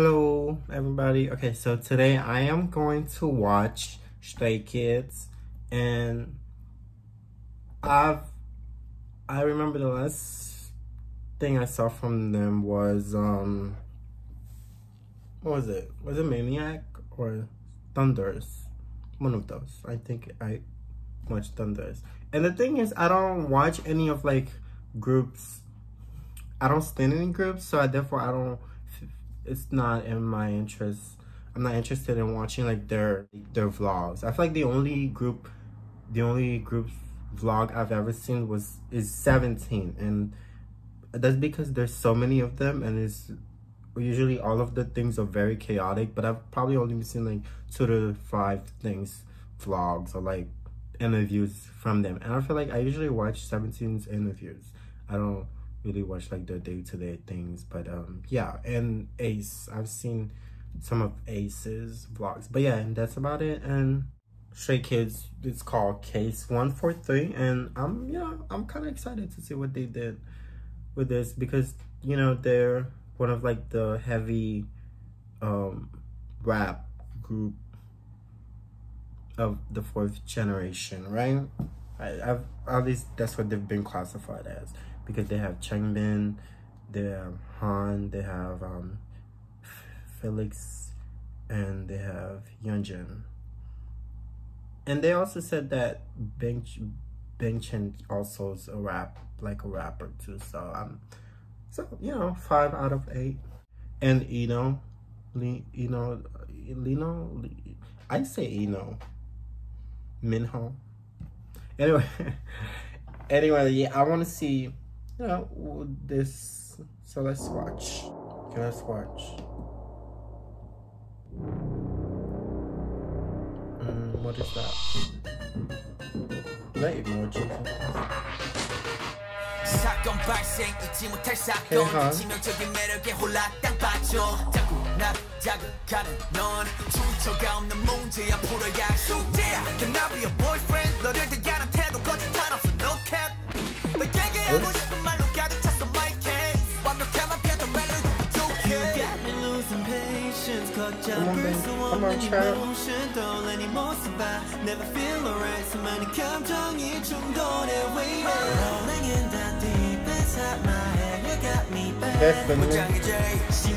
Hello, everybody. Okay, so today I am going to watch Stray Kids, and I've I remember the last thing I saw from them was um what was it? Was it Maniac or Thunderous? One of those. I think I watched Thunderous. And the thing is, I don't watch any of like groups. I don't stand in groups, so I therefore I don't it's not in my interest. I'm not interested in watching like their their vlogs. I feel like the only group, the only group vlog I've ever seen was is 17, and that's because there's so many of them, and it's usually all of the things are very chaotic. But I've probably only seen like two to five things, vlogs or like interviews from them, and I feel like I usually watch 17's interviews. I don't really watch like their day-to-day things but um yeah and ace. I've seen some of ace's vlogs but yeah and that's about it and stray kids it's called case 143 and i'm you know i'm kind of excited to see what they did with this because you know they're one of like the heavy um rap group of the fourth generation right? I, I've at least that's what they've been classified as because they have Changbin, they have Han, they have um, Felix, and they have Yeonjun. And they also said that Bang, Bang Chan also is a rap, like a rapper too. So um, so you know, five out of eight. And Eno, you know, Lee Know, I say Eno, Minho. Anyway, anyway, yeah, I want to see you know, this. So let's watch. Okay, let's watch. Um, what is that? That emoji. 사건 발생 잊지 못할 사건 치명적인 매력에 홀라 땅 빠져 자꾸 나 자극하는 넌 출처가 없는 문제야 풀어야 숙 Come on, baby. Come on, child. Never feel alright. 수많은 감정이 충돌해 Rolling the deep inside my head. You got me back. 신속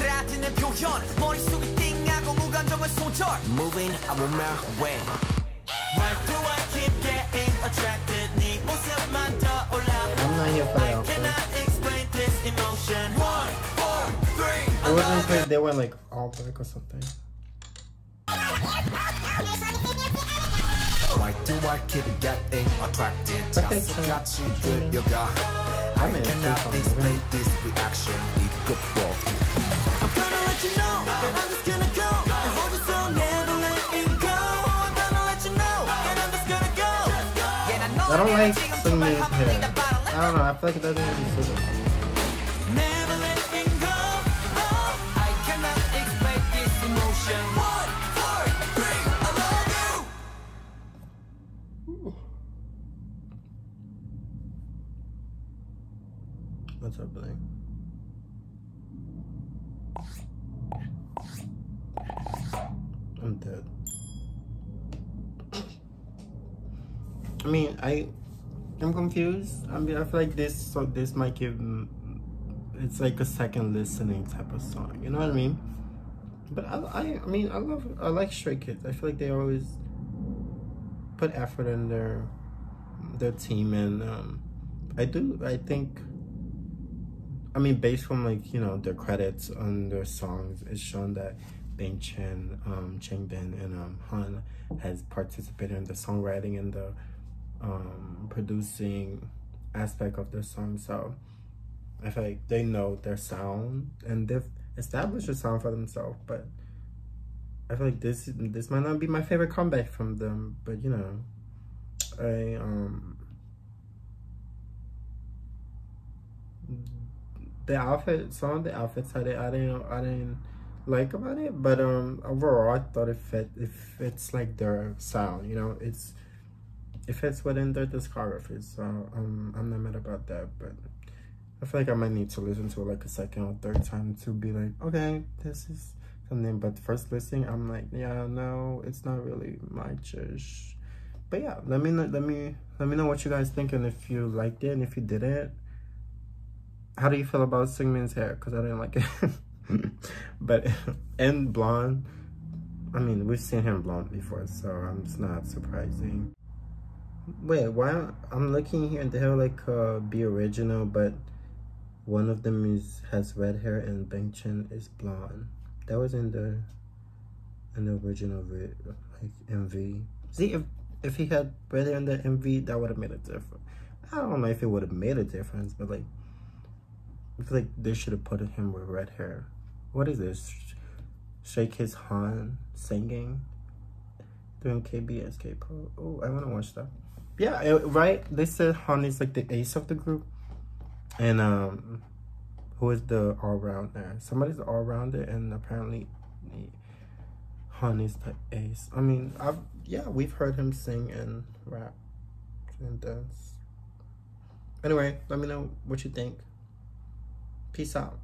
띵하고 무감정을 손절 Moving I'm on my way Why do I keep getting attracted 네 모습만 here for the outfit. It wasn't because they were like all black or something. Why do I keep getting attracted? Okay, so yoga. I cannot explain this reaction. It could I'm I don't like Seungmin's hair. I don't know. I feel like it doesn't really suit him. What's up? I'm dead. I mean, I, I'm confused. I mean, I feel like this, so this might give, it's like a second listening type of song. You know what I mean? But I, I, I mean, I love, I like Stray Kids. I feel like they always put effort in their, their team, and um, I do. I think I mean, based from like, you know, their credits on their songs, it's shown that Bang Chan, um, Changbin, and um, Han has participated in the songwriting and the um, producing aspect of the song. So I feel like they know their sound and they've established a sound for themselves. But I feel like this this might not be my favorite comeback from them. But you know, I um the outfit, some of the outfits I, did, I didn't, I didn't like about it, but um, overall I thought it fit, it fits like their sound, you know, it's, it fits within their discography, so um, I'm not mad about that, but I feel like I might need to listen to it like a second or third time to be like, okay, this is something, but first listening, I'm like, yeah, no, it's not really my church. But yeah, let me know, let me, let me know what you guys think and if you liked it and if you didn't how do you feel about Seungmin's hair? Because I didn't like it. but, and blonde. I mean, we've seen him blonde before, so um, it's not surprising. Wait, why? I'm looking here and they have like uh, Be Original, but one of them is has red hair and Bang Chan is blonde. That was in the in the original like MV. See, if if he had red hair in the MV, that would have made a difference. I don't know if it would have made a difference, but like I feel like they should have put him with red hair. What is this? Shake his Han singing. Doing KBS K-pop. Oh, I want to watch that. Yeah, right? They said Han is like the ace of the group. And um, who is the all-rounder? Somebody's all-rounder and apparently Han is the ace. I mean, I've yeah, we've heard him sing and rap and dance. Anyway, let me know what you think. Peace out.